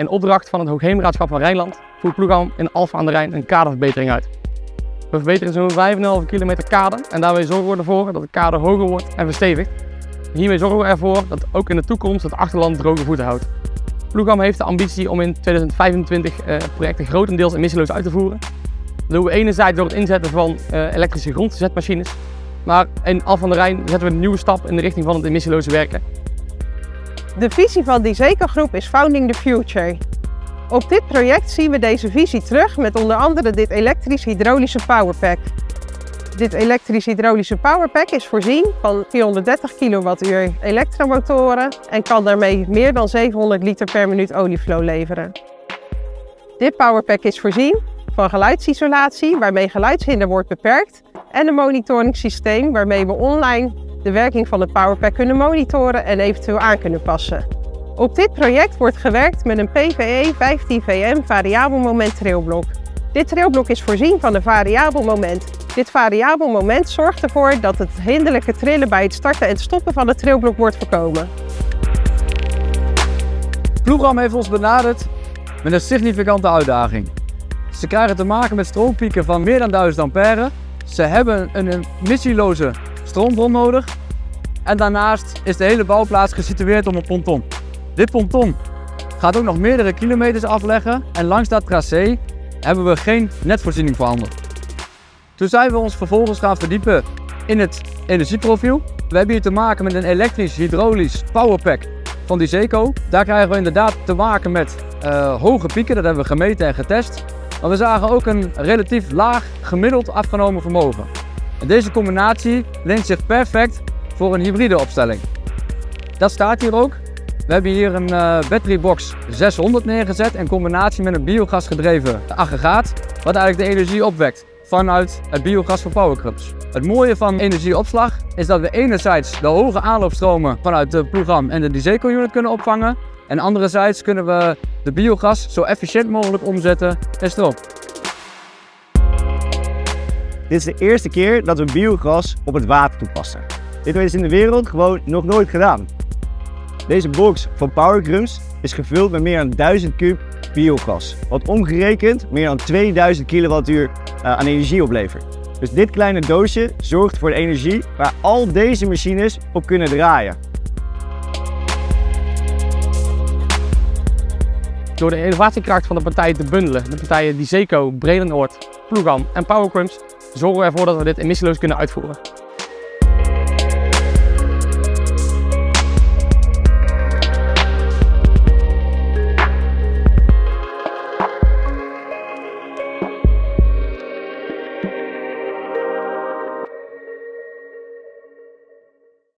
In opdracht van het Hoogheemraadschap van Rijnland voert Ploegam in Alphen aan de Rijn een kaderverbetering uit. We verbeteren zo'n 5,5 kilometer kader en daarbij zorgen we ervoor dat de kader hoger wordt en verstevigt. Hiermee zorgen we ervoor dat ook in de toekomst het achterland droge voeten houdt. Ploegam heeft de ambitie om in 2025 uh, projecten grotendeels emissieloos uit te voeren. Dat doen we enerzijds door het inzetten van uh, elektrische grondzetmachines, maar in Alphen aan de Rijn zetten we een nieuwe stap in de richting van het emissieloze werken. De visie van die Groep is Founding the Future. Op dit project zien we deze visie terug met onder andere dit elektrisch-hydraulische powerpack. Dit elektrisch-hydraulische powerpack is voorzien van 430 kWh elektromotoren en kan daarmee meer dan 700 liter per minuut olieflow leveren. Dit powerpack is voorzien van geluidsisolatie waarmee geluidshinder wordt beperkt en een monitoringssysteem waarmee we online de werking van het powerpack kunnen monitoren en eventueel aan kunnen passen. Op dit project wordt gewerkt met een PVE 15VM variabel moment trailblok. Dit trailblok is voorzien van een variabel moment. Dit variabel moment zorgt ervoor dat het hinderlijke trillen bij het starten en stoppen van het trailblok wordt voorkomen. Ploegam heeft ons benaderd met een significante uitdaging. Ze krijgen te maken met stroompieken van meer dan 1000 ampère. Ze hebben een emissieloze stroombron nodig. En daarnaast is de hele bouwplaats gesitueerd om een ponton. Dit ponton gaat ook nog meerdere kilometers afleggen en langs dat tracé hebben we geen netvoorziening voorhanden. Toen zijn we ons vervolgens gaan verdiepen in het energieprofiel. We hebben hier te maken met een elektrisch-hydraulisch powerpack van Diseco. Daar krijgen we inderdaad te maken met uh, hoge pieken, dat hebben we gemeten en getest. Maar we zagen ook een relatief laag gemiddeld afgenomen vermogen. En deze combinatie leent zich perfect voor een hybride opstelling. Dat staat hier ook. We hebben hier een uh, batterybox 600 neergezet in combinatie met een biogasgedreven aggregaat, wat eigenlijk de energie opwekt vanuit het biogas van Powercrubs. Het mooie van energieopslag is dat we enerzijds de hoge aanloopstromen vanuit de Ploegam en de Diseco-unit kunnen opvangen en anderzijds kunnen we de biogas zo efficiënt mogelijk omzetten in stroom. Dit is de eerste keer dat we biogas op het water toepassen. Dit is in de wereld gewoon nog nooit gedaan. Deze box van Powergrums is gevuld met meer dan 1000 kub biogas, wat omgerekend meer dan 2000 kilowattuur eh, aan energie oplevert. Dus dit kleine doosje zorgt voor de energie waar al deze machines op kunnen draaien. Door de innovatiekracht van de partijen te bundelen, de partijen Diseco, Bredenoord, Ploegam en Powercrums, zorgen we ervoor dat we dit emissieloos kunnen uitvoeren.